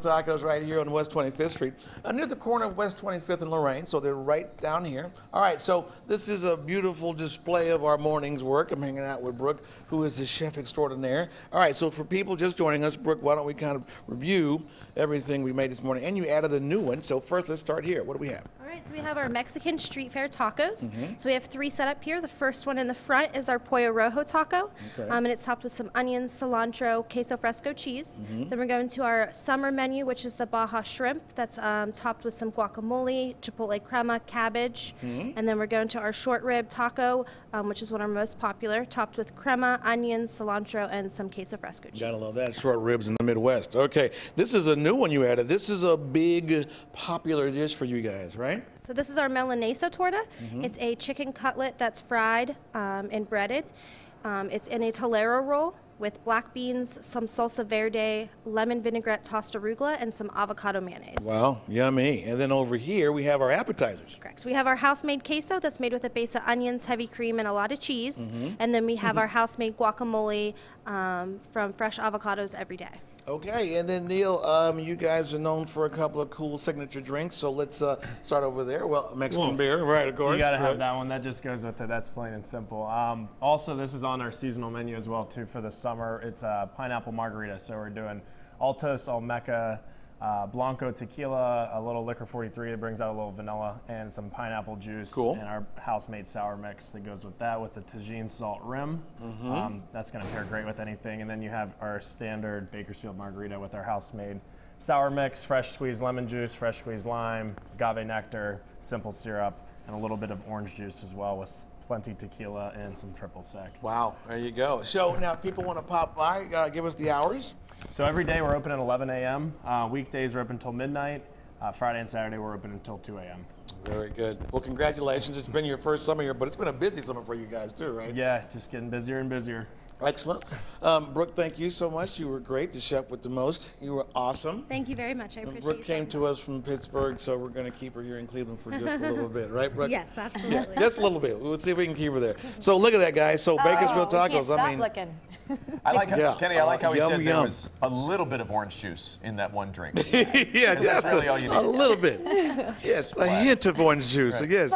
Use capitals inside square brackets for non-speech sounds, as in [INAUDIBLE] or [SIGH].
Tacos right here on West 25th Street, uh, near the corner of West 25th and Lorain. So they're right down here. All right, so this is a beautiful display of our morning's work. I'm hanging out with Brooke, who is the chef extraordinaire. All right, so for people just joining us, Brooke, why don't we kind of review everything we made this morning? And you added a new one. So first, let's start here. What do we have? All right, so we have our Mexican street fare tacos. Mm-hmm. So we have three set up here. The first one in the front is our pollo rojo taco, Okay. um, and it's topped with some onions, cilantro, queso fresco cheese. Mm-hmm. Then we're going to our summer menu, which is the Baja shrimp. That's um, topped with some guacamole, chipotle crema, cabbage, Mm-hmm. and then we're going to our short rib taco, um, which is one of our most popular, topped with crema, onions, cilantro, and some queso fresco cheese. Gotta love that. Short ribs in the Midwest. Okay, this is a new one you added. This is a big popular dish for you guys, right? So this is our milanesa torta. Mm-hmm. It's a chicken cutlet that's fried um, and breaded. Um, it's in a telera roll with black beans, some salsa verde, lemon vinaigrette tossed arugula, and some avocado mayonnaise. Wow, yummy. And then over here we have our appetizers. Correct. We have our house-made queso that's made with a base of onions, heavy cream, and a lot of cheese. Mm-hmm. And then we have our house-made guacamole um, from fresh avocados every day. Okay, and then Neil, um, you guys are known for a couple of cool signature drinks, so let's uh, start over there. Well, Mexican Well, beer, right? Of course. You gotta right. have that one. That just goes with it. That's plain and simple. Um, also, this is on our seasonal menu as well too for the summer. It's a pineapple margarita. So we're doing Altos, Olmeca, uh, Blanco tequila, a little Licor 43 that brings out a little vanilla, and some pineapple juice. Cool. And our house-made sour mix that goes with that with the Tajín salt rim. Mm-hmm. Um, that's gonna pair great with anything. And then you have our standard Bakersfield margarita with our house-made sour mix, fresh squeezed lemon juice, fresh squeezed lime, agave nectar, simple syrup, and a little bit of orange juice as well with plenty tequila and some triple sec. Wow, there you go. So now people want to pop by, uh, give us the hours. So every day we're open at 11 a.m. Uh, weekdays are open until midnight. Uh, Friday and Saturday we're open until 2 a.m. Very good. Well, congratulations. It's been your first summer here, but it's been a busy summer for you guys too, right? Yeah, just getting busier and busier. Excellent. Um, Brooke, thank you so much. You were great. The chef with the most. You were awesome. Thank you very much. I appreciate Brooke came saying to us from Pittsburgh, so we're going to keep her here in Cleveland for just a little bit, [LAUGHS] right, Brooke? Yes, absolutely. Just a little bit. We'll see if we can keep her there. So look at that, guys. So Bakersfield Oh, we can't tacos. stop I mean, looking. [LAUGHS] I like how, Yeah. Kenny. I like Uh, how he yum, said there was a little bit of orange juice in that one drink. [LAUGHS] yeah, just really a, all you a little bit. Yes, a hint of orange juice. Yes.